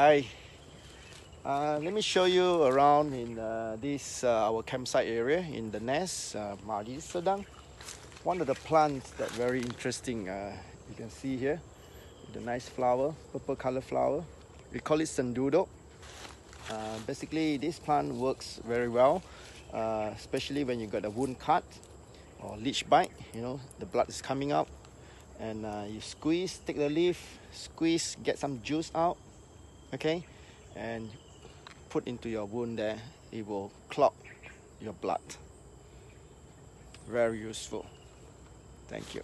Hi. Uh, let me show you around in uh, this uh, our campsite area in the nest, uh, Sedang. One of the plants that very interesting. Uh, you can see here, the nice flower, purple color flower. We call it senduduk. Uh, basically, this plant works very well, uh, especially when you got a wound cut or leech bite. You know the blood is coming out, and you squeeze, take the leaf, squeeze, get some juice out. Okay, and put into your wound there, it will clog your blood. Very useful. Thank you.